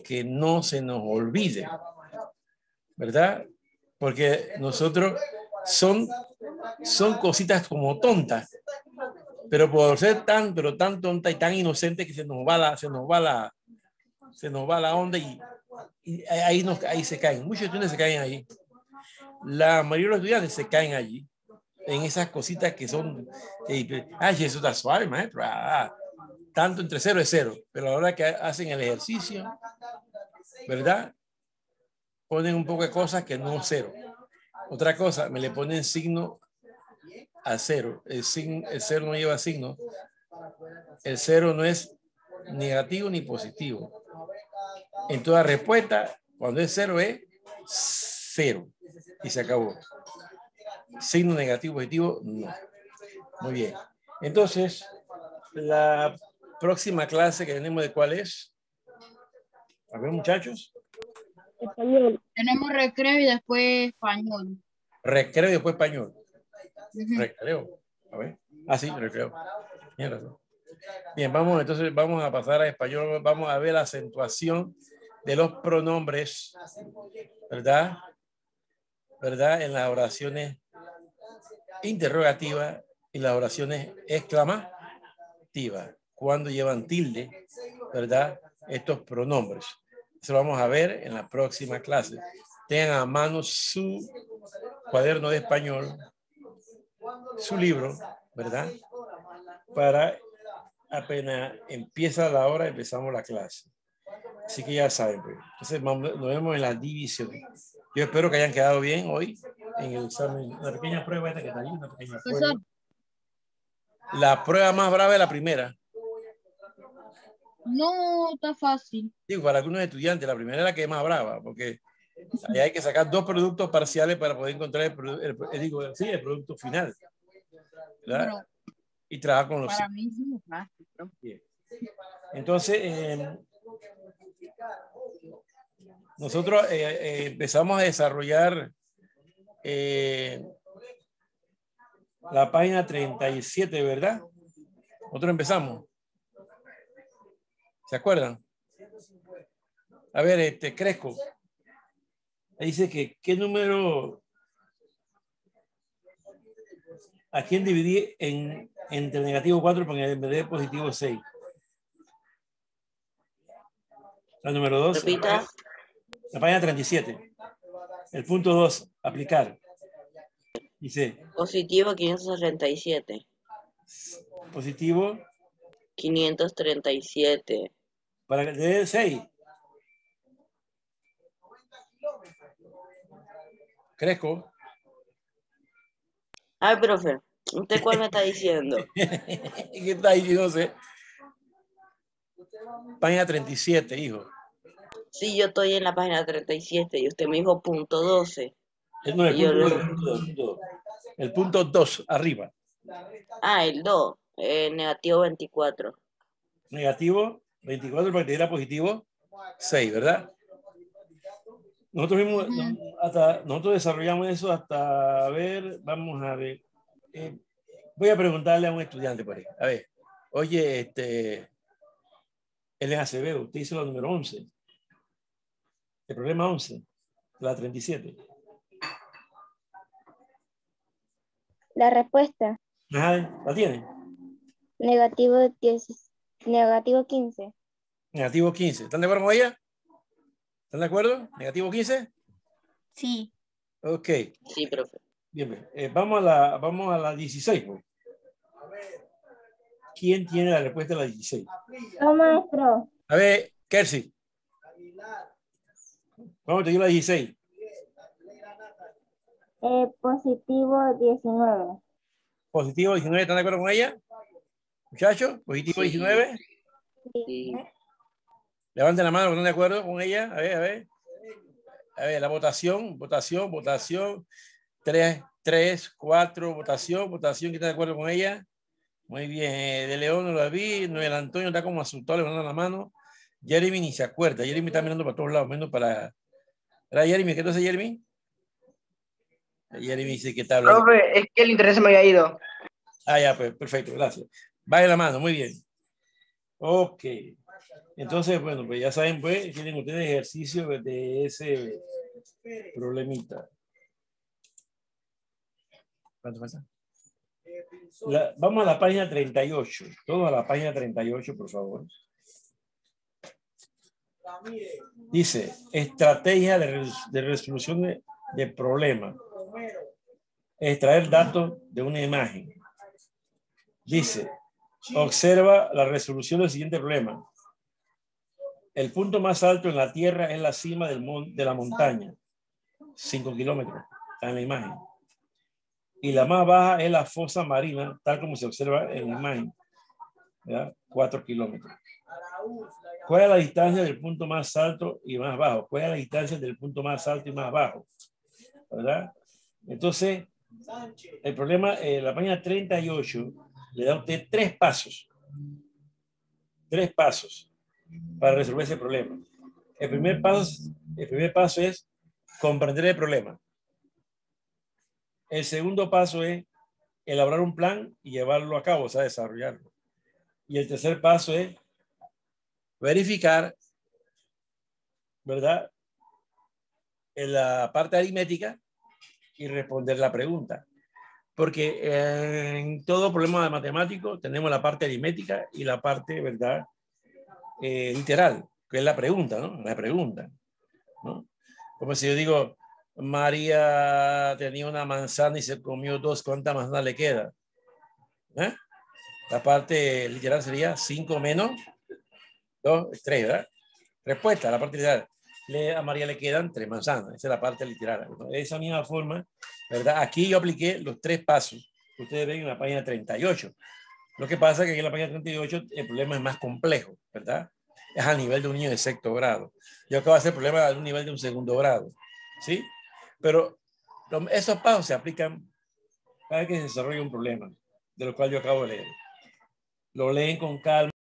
que no se nos olvide, ¿verdad? Porque nosotros son, son cositas como tontas, pero por ser tan, pero tan tonta y tan inocente que se nos va la, se nos va la, se nos va la onda y, ahí, nos, ahí se caen. Muchos estudiantes se caen ahí. La mayoría de los estudiantes se caen allí, en esas cositas que son, ay, eso está suave, maestro. Ah, ah, tanto entre cero y cero, pero a la hora que hacen el ejercicio, ¿verdad? Ponen un poco de cosas que no cero. Otra cosa, me le ponen signo a cero. El, el cero no lleva signo. El cero no es negativo ni positivo. En toda respuesta, cuando es cero es cero. Y se acabó. Signo negativo, positivo, no. Muy bien. Entonces, la próxima clase que tenemos de cuál es. A ver, muchachos. Español. Tenemos recreo y después español. Recreo y después español. Recreo. A ver. Ah, sí, recreo. Bien, vamos, entonces vamos a pasar a español. Vamos a ver la acentuación de los pronombres, ¿verdad? ¿Verdad? En las oraciones interrogativas y las oraciones exclamativas. Cuando llevan tilde, ¿verdad? Estos pronombres. Eso lo vamos a ver en la próxima clase. Tengan a mano su cuaderno de español, su libro, ¿verdad? Para apenas empieza la hora, empezamos la clase. Así que ya saben, pues. Entonces nos vemos en la división. Yo espero que hayan quedado bien hoy en el examen. Una pequeña prueba esta que está ahí, una pequeña prueba. La prueba más brava es la primera. No, está fácil. Digo, para algunos estudiantes, la primera es la que es más brava, porque ahí hay que sacar dos productos parciales para poder encontrar el, el, digo, sí, el producto final. ¿verdad? y trabajar con los... Para mí es muy fácil. Entonces, eh, nosotros eh, eh, empezamos a desarrollar la página 37, ¿verdad? Nosotros empezamos. ¿Se acuerdan? A ver, este, Cresco. Dice que, ¿qué número? ¿A quién dividí en, entre negativo 4 porque en vez de positivo 6? La número 2. Repita. La página 37. El punto 2, aplicar. Dice. Positivo 537. Positivo. 537. Para que te dé 6. Cresco. Ay, profe, ¿usted cuál me está diciendo? ¿Qué está diciendo? Página 37, hijo. Sí, yo estoy en la página 37 y usted me dijo punto 12. No, el, punto, el punto 2, arriba. Ah, el 2, eh, negativo 24. Negativo 24 para que te diera positivo 6, ¿verdad? Nosotros mismos, hasta, nosotros desarrollamos eso hasta, a ver, vamos a ver. Eh, voy a preguntarle a un estudiante por ahí. A ver, oye, este, Elena Acevedo, usted hizo la número 11. El problema 11, la 37. La respuesta. Ajá, ¿la tiene? Negativo 10, negativo 15. Negativo 15. ¿Están de acuerdo con ella? ¿Están de acuerdo? ¿Negativo 15? Sí. Ok. Sí, profe. Bien, bien. Eh, vamos, a la, vamos a la 16, pues. ¿Quién tiene la respuesta a la 16? No, maestro. A ver, Kersey. Vamos te dio la 16? Eh, positivo 19. Positivo 19, ¿están de acuerdo con ella? Muchachos, positivo 19. Sí. Levanten la mano, ¿están de acuerdo con ella? A ver, a ver. A ver, la votación, votación, votación. Tres, tres, cuatro, votación, votación. ¿Quién está de acuerdo con ella? Muy bien. Eh, de León no la vi. Noel Antonio está como asustado levantando la mano. Jeremy ni se acuerda. Jeremy está mirando para todos lados, menos para. ¿Verdad, Jeremy? ¿Qué entonces, Jeremy? Jeremy dice que está hablando. Profe, es que el interés se me había ido. Ah, ya, pues, perfecto, gracias. Vaya la mano, muy bien. Ok. Entonces, bueno, pues ya saben, pues, tienen ustedes ejercicio de ese problemita. ¿Cuánto pasa? vamos a la página 38. Todos a la página 38, por favor. Dice, estrategia de, resolución de, de problemas. Extraer datos de una imagen. Dice, observa la resolución del siguiente problema. El punto más alto en la Tierra es la cima del de la montaña, 5 kilómetros, está en la imagen. Y la más baja es la fosa marina, tal como se observa en la imagen, 4 kilómetros. ¿Cuál es la distancia del punto más alto y más bajo? ¿Cuál es la distancia del punto más alto y más bajo? ¿Verdad? Entonces, el problema, en la página 38 le da usted tres pasos. Tres pasos para resolver ese problema. El primer paso, el primer paso es comprender el problema. El segundo paso es elaborar un plan y llevarlo a cabo, o sea, desarrollarlo. Y el tercer paso es verificar, ¿verdad? En la parte aritmética y responder la pregunta. Porque en todo problema de matemático tenemos la parte aritmética y la parte, ¿verdad? eh, literal, que es la pregunta, ¿no? La pregunta, ¿no? Como si yo digo, María tenía una manzana y se comió dos, ¿cuánta manzana le queda? ¿Eh? La parte literal sería 5 menos 2, 3, ¿verdad? Respuesta, la parte literal. Le, a María le quedan tres manzanas, esa es la parte literal. De esa misma forma, ¿verdad? Aquí yo apliqué los tres pasos que ustedes ven en la página 38. Lo que pasa es que aquí en la página 38 el problema es más complejo, ¿verdad? Es a nivel de un niño de sexto grado. Yo acabo de hacer el problema a un nivel de un segundo grado, ¿sí? Pero esos pasos se aplican vez que se desarrolla un problema, de lo cual yo acabo de leer. Lo leen con calma.